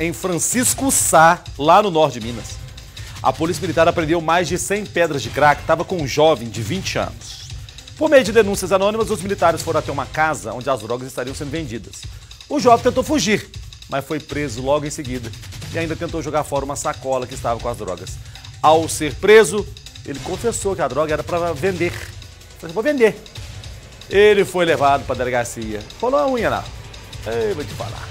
em Francisco Sá, lá no norte de Minas. A polícia militar apreendeu mais de 100 pedras de crack, estava com um jovem de 20 anos. Por meio de denúncias anônimas, os militares foram até uma casa onde as drogas estariam sendo vendidas. O jovem tentou fugir, mas foi preso logo em seguida e ainda tentou jogar fora uma sacola que estava com as drogas. Ao ser preso, ele confessou que a droga era para vender. Falei, assim, vou vender. Ele foi levado para a delegacia. Falou a unha lá. Ei, vou te falar.